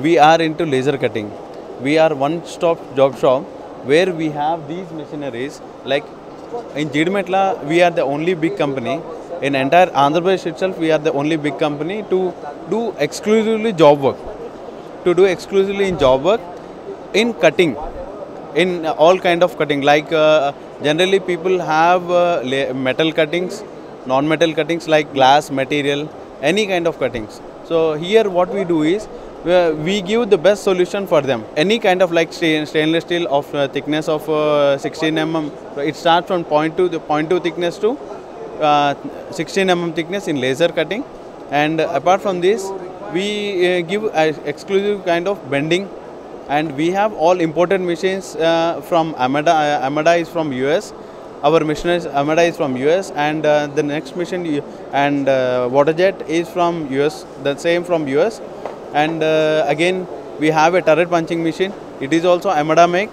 We are into laser cutting. We are one-stop job shop where we have these machineries. Like in Jidmetla, we are the only big company. In entire Andhra Pradesh itself, we are the only big company to do exclusively job work. To do exclusively in job work, in cutting, in all kind of cutting. Like uh, generally, people have uh, metal cuttings, non-metal cuttings like glass material, any kind of cuttings. So here, what we do is uh, we give the best solution for them. Any kind of like stainless steel of uh, thickness of uh, 16 mm. It starts from 0.2 the 0.2 thickness to uh, 16 mm thickness in laser cutting. And apart from this, we give exclusive kind of bending and we have all imported machines uh, from Amada. Uh, Amada is from US. Our machine is Amada is from US, and uh, the next machine and uh, Waterjet is from US. The same from US, and uh, again we have a turret punching machine. It is also Amada make,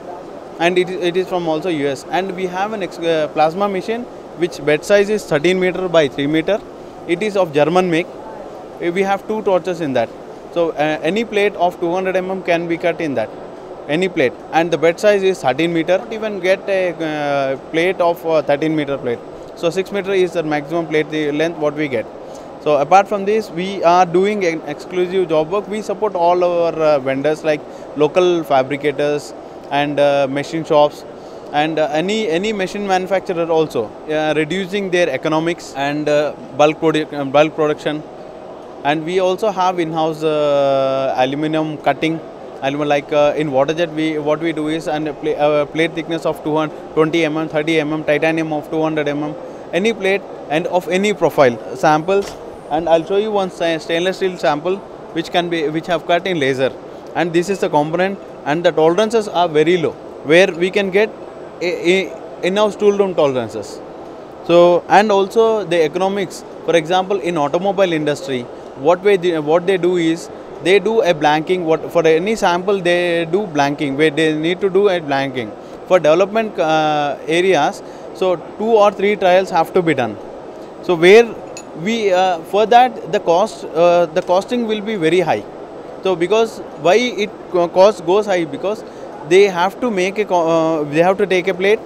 and it, is- it is from also US. And we have an ex- uh, plasma machine which bed size is 13 meter by 3 meter. It is of German make. We have two torches in that. So uh, any plate of 200 mm can be cut in that. Any plate. And the bed size is 13 meter. Not even get a uh, plate of uh, 13 meter plate. So 6 meter is the maximum plate the length what we get. So apart from this, we are doing an exclusive job work. We support all our uh, vendors like local fabricators and uh, machine shops and uh, any any machine manufacturer also reducing their economics and bulk produ- bulk production and we also have in-house uh, aluminum cutting aluminum like uh, in waterjet we what we do is and uh, plate thickness of 220 mm 30 mm titanium of 200 mm any plate and of any profile samples. And i'll show you one stainless steel sample which can be which have cut in laser. And this is the component and the tolerances are very low where we can get in-house tool room tolerances. So and also the economics. For example, in automobile industry, what way they, what they do is they do a blanking. What for any sample they do blanking where they need to do a blanking. For development uh, areas, so two or three trials have to be done. So where we uh, for that the cost uh, the costing will be very high. So because why it cost goes high because they have to make a uh, they have to take a plate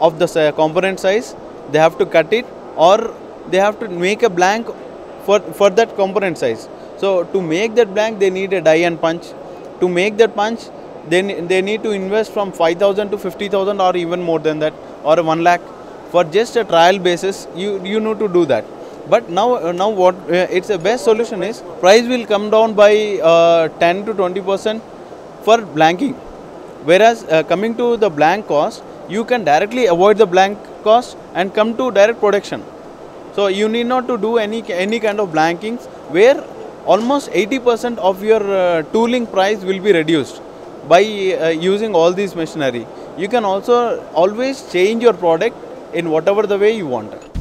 of the component size they have to cut it or they have to make a blank for for that component size. So to make that blank they need a die and punch. To make that punch they, they need to invest from 5000 to 50000 or even more than that or 1 lakh. For just a trial basis you you need to do that. But now uh, now what uh, it's a best solution is price will come down by uh, 10 to 20 percent for blanking. Whereas uh, coming to the blank cost you can directly avoid the blank cost and come to direct production so you need not to do any any kind of blankings where almost 80% of your uh, tooling price will be reduced by uh, using all these machinery. You can also always change your product in whatever the way you want